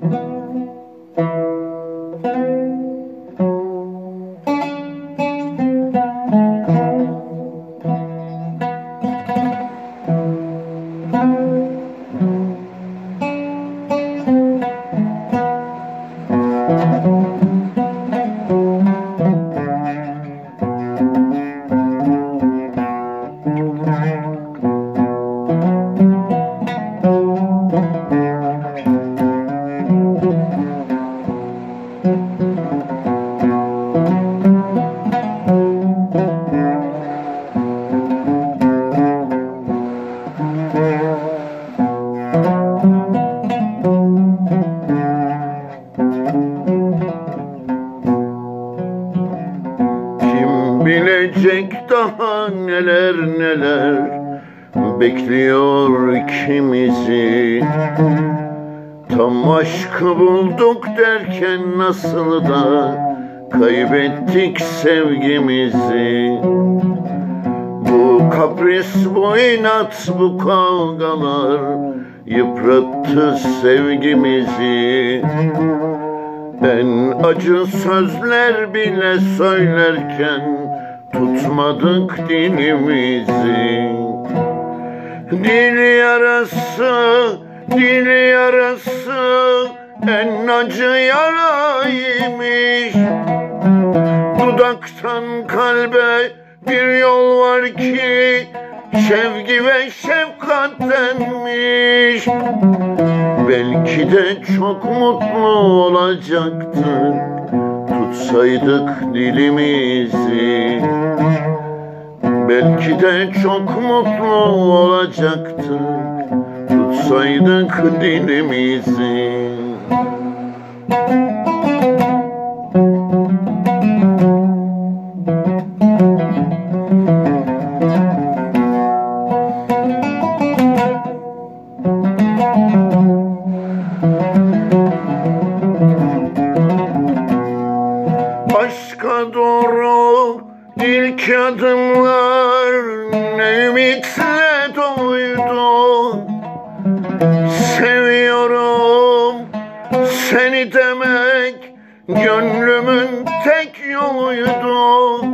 Thank you. Bilecek daha neler neler. Bekliyor ikimizi. Tam aşkı bulduk derken nasıl da kaybettik sevgimizi. Bu kapris, bu inat, bu kavgalar yıprattı sevgimizi. En acı sözler bile söylerken tutmadık dilimizi Dil yarası, dil yarası en acı yaraymış. Dudaktan kalbe bir yol var ki sevgi ve şefkattenmiş Belki de çok mutlu olacaktık Tutsaydık dilimizi Belki de çok mutlu olacaktık. Tutsaydık dilimizi Aşka doğru ilk adımlar ne ümitle doydu. Seviyorum seni demek gönlümün tek yoluydu.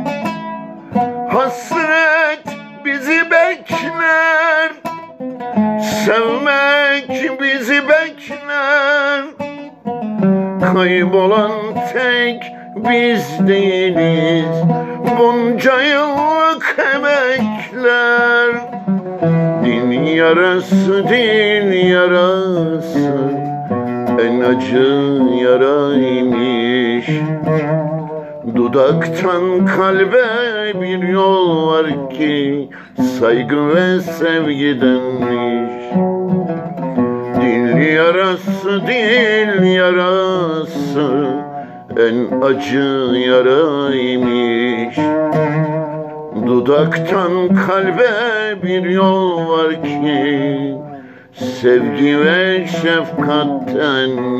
Hasret bizi bekler Sevmek bizi bekler. Kaybolan tek biz değiliz. Bunca yıllık emekler. Din yarası, din yarası. En acı yaraymış. Dudaktan kalbe bir yol var ki Saygı ve sevgidenmiş Dil yarası, dil yarası En acı yaraymış. Dudaktan kalbe bir yol var ki Sevgi ve şefkattenmiş